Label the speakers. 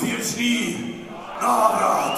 Speaker 1: Wiedźni, nawrat!